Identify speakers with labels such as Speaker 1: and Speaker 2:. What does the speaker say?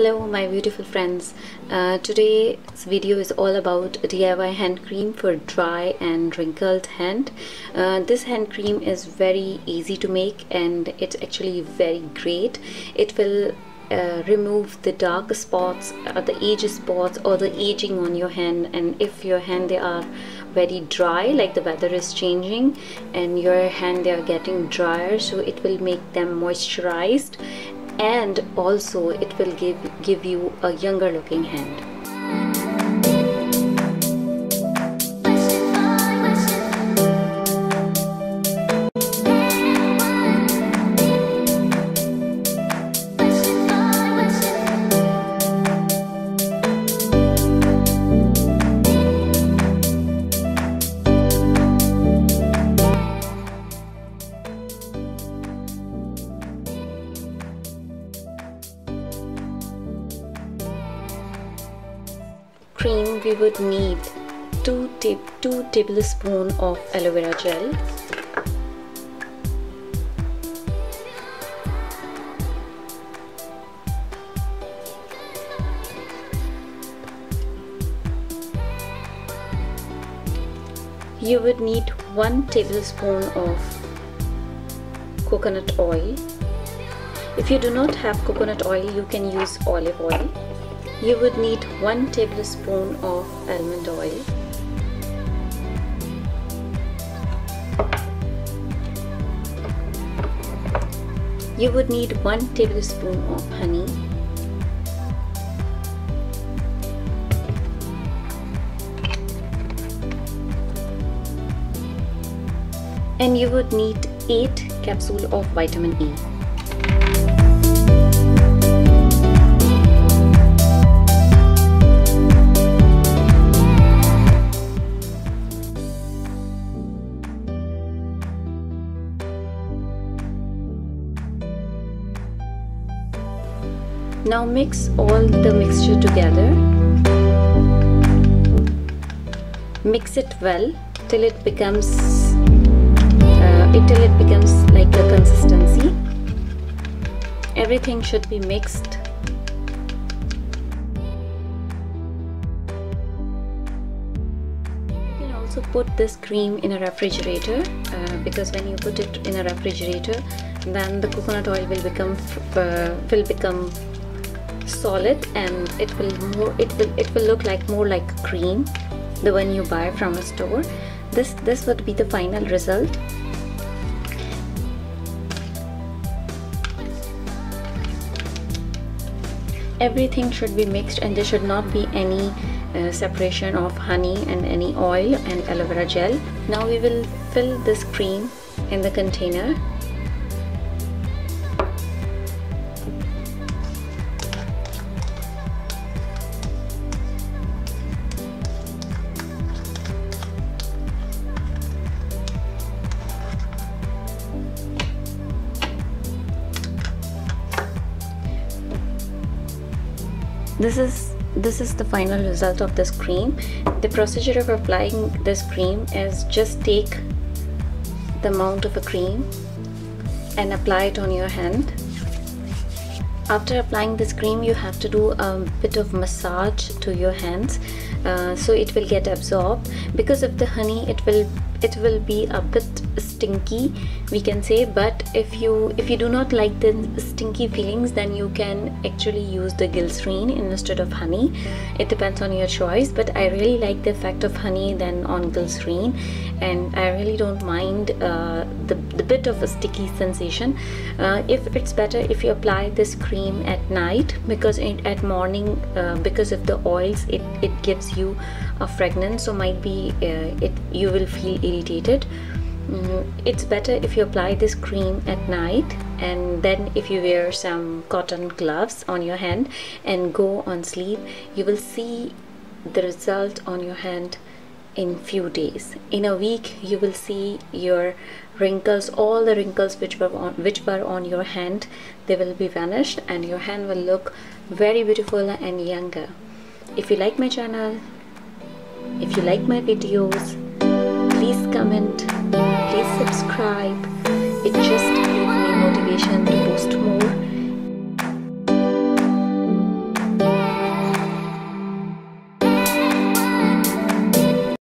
Speaker 1: Hello my beautiful friends. Uh, today's video is all about DIY hand cream for dry and wrinkled hand. Uh, this hand cream is very easy to make and it's actually very great. It will uh, remove the dark spots, uh, the age spots or the aging on your hand and if your hand they are very dry like the weather is changing and your hand they are getting drier so it will make them moisturized and also it will give give you a younger looking hand cream we would need 2, ta 2 tablespoon of aloe vera gel. You would need 1 tablespoon of coconut oil. If you do not have coconut oil you can use olive oil you would need 1 tablespoon of almond oil. You would need 1 tablespoon of honey. And you would need 8 capsule of vitamin E Now mix all the mixture together. Mix it well till it becomes uh, till it becomes like a consistency. Everything should be mixed. You can also put this cream in a refrigerator uh, because when you put it in a refrigerator then the coconut oil will become uh, will become solid and it will more it will it will look like more like cream the one you buy from a store. This this would be the final result. Everything should be mixed and there should not be any uh, separation of honey and any oil and aloe vera gel. Now we will fill this cream in the container this is this is the final result of this cream the procedure of applying this cream is just take the amount of a cream and apply it on your hand. After applying this cream you have to do a bit of massage to your hands uh, so it will get absorbed. Because of the honey it will it will be a bit stinky we can say. But if you if you do not like the stinky feelings then you can actually use the glycerine instead of honey. It depends on your choice but I really like the effect of honey than on glycerine. And I really don't mind uh, the, the bit of a sticky sensation. Uh, if it's better if you apply this cream at night because it, at morning uh, because of the oils it, it gives you a fragrance. So might be uh, it you will feel irritated. Mm, it's better if you apply this cream at night and then if you wear some cotton gloves on your hand and go on sleep you will see the result on your hand in few days. In a week you will see your wrinkles all the wrinkles which were on which were on your hand they will be vanished and your hand will look very beautiful and younger. If you like my channel if you like my videos please comment. Please subscribe